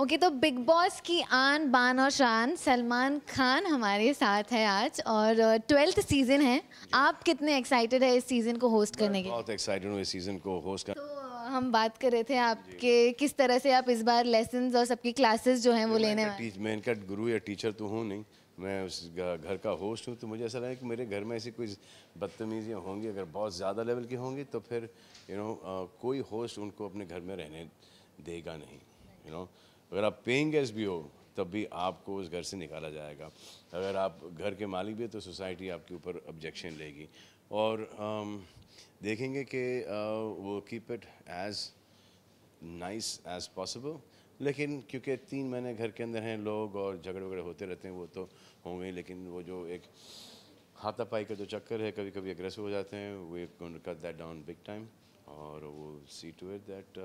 Okay तो big boss की आन बान और शान सलमान खान हमारे साथ है आज और ट्वेल्थ सीज़न है। आप कितने एक्साइटेड है इस सीज़न को होस्ट करने के? बहुत एक्साइटेड हूँ इस सीज़न को होस्ट कर तो हम बात कर रहे थे आपके किस तरह से आप इस बार लेसन्स और सबकी क्लासेस जो हैं वो लेने वाले मैं इनका गुरु या टीचर तो हूँ नहीं। मैं उस घर का होस्ट हूँ तो मुझे ऐसा लगा कि मेरे घर में ऐसी कोई बदतमीजियाँ होंगी। अगर बहुत ज़्यादा लेवल की होंगी तो फिर यू you नो know, कोई होस्ट उनको अपने घर में रहने देगा नहीं यू you नो अगर आप पेइंग गेस्ट भी हो तब भी आपको उस घर से निकाला जाएगा। अगर आप घर के मालिक भी हो तो सोसाइटी आपके ऊपर ऑब्जेक्शन लेगी। और um, देखेंगे कि वो keep it as nice as possible लेकिन क्योंकि तीन महीने घर के अंदर हैं लोग और झगड़े वगड़े होते रहते हैं वो तो होंगे लेकिन वो जो एक हाथापाई का जो चक्कर है कभी कभी अग्रेसिव हो जाते हैं वे cut that down big time और वो see to it that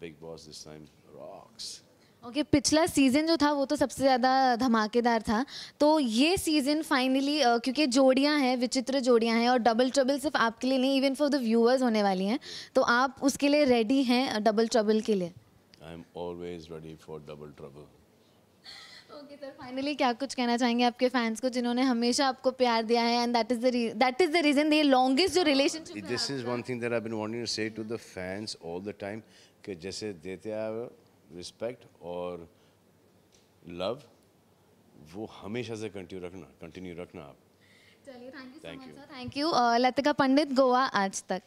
big boss this time rocks okay okay, पिछला सीज़न जो था वो तो सबसे ज़्यादा धमाकेदार था। तो ये सीज़न फाइनली क्योंकि जोड़ियाँ हैं विचित्र जोड़ियाँ हैं और डबल ट्रबल सिर्फ़ आपके लिए नहीं इवन फॉर द व्यूअर्स होने वाली हैं। तो आप उसके लिए रेडी हैं डबल ट्रबल के लिए? I am always ready for double trouble okay sir finally क्या कुछ कहना चाहेंगे आपके फैंस को जिन्होंने हमेशा आपको प्यार दिया है and that is the that is the reason the longest जो relationship this is one thing that I been wanting to say to the fans all the time कि जैसे देते आए रिस्पेक्ट और लव वो हमेशा से कंटिन्यू रखना कंटिन्यू रखना आप। चलिए thank you thank you Latika Pandit Goa Aaj Tak.